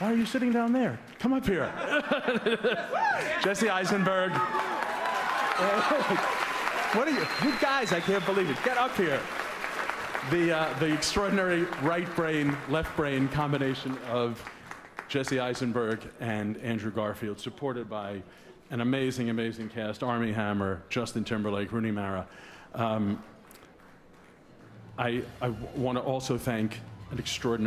Why are you sitting down there? Come up here. Jesse Eisenberg. what are you? You guys, I can't believe it. Get up here. The, uh, the extraordinary right brain, left brain combination of Jesse Eisenberg and Andrew Garfield, supported by an amazing, amazing cast Armie Hammer, Justin Timberlake, Rooney Mara. Um, I, I want to also thank an extraordinary